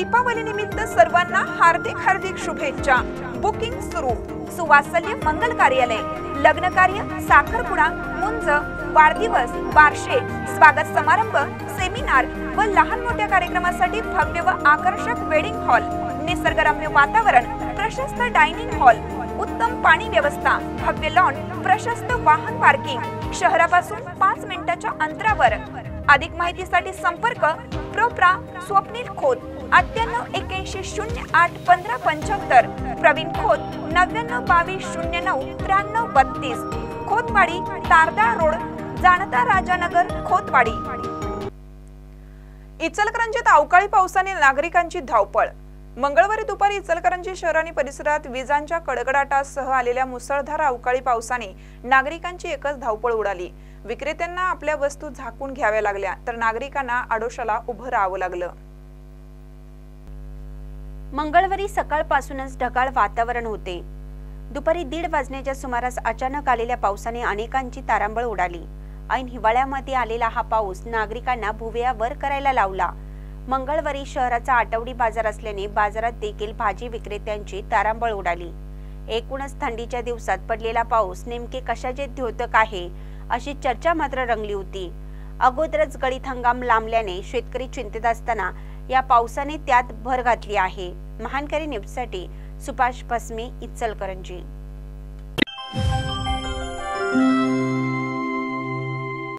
दीपावली निमित्त सर्वांना हार्दिक हार्दिक शुभेच्छा. बुकिंग सुरू. सुवात्सल्य मंगल कार्यालय. लग्न कार्य साखरपुडा मुंज वाढदिवस बारशे स्वागत समारंभ सेमिनार व लहान मोठ्या कार्यक्रमासाठी भव्य व आकर्षक वेडिंग हॉल निसर्गरम्य वातावरण प्रशस्त डायनिंग हॉल उत्तम पाणी व्यवस्था भव्य लॉन प्रशस्त वाहन पार्किंग शहरापासून पाच मिनिटाच्या अंतरावर. अधिक माहितीसाठी संपर्क प्रोप्रा स्वप्नील खोत अठ्ठ्याण्णव एक्याऐंशी शून्य आठ पंधरा पंच्याहत्तर. प्रवीण खोत नव्याण्णव बावीस शून्य नऊ त्र्याण्णव बत्तीस. खोतवाडी तारदाळ रोड जाणता राजानगर खोतवाडी. इचलकरंजीत अवकाळी पावसाने नागरिकांची धावपळ. मंगळवारी दुपारी इचलकरंजी शहर आणि परिसरात विजांच्या कडकडाटासह आलेल्या मुसळधार अवकाळी पावसाने नागरिकांची एकच धावपळ उडाली. विक्रेत्यांना आपल्या वस्तू झाकून घ्याव्या लागल्या तर नागरिकांना आडोशाला उभं राहावं लागलं. मंगळवारी सकाळपासूनच ढगाळ वातावरण होते. दुपारी दीड वाजण्याच्या सुमारास अचानक आलेल्या पावसाने अनेकांची तारांबळ उडाली. ऐन हिवाळ्यामध्ये आलेला हा पाऊस नागरिकांना भुवया वर करायला लावला. मंगळवारी शहराचा आठवडी बाजार असल्याने बाजारात देखील भाजी विक्रेत्यांची तारांबळ उडाली. एकूणच थंडीच्या दिवसात पडलेला पाऊस नेमके कशाचे द्योतक आहे अशी चर्चा मात्र रंगली होती. अगोदरच गळीत हंगाम लांबल्याने शेतकरी चिंतेत असताना या पावसाने त्यात भर घातली आहे. महानकरी न्यूजसाठी सुभाष भस्मी इचलकरंजी.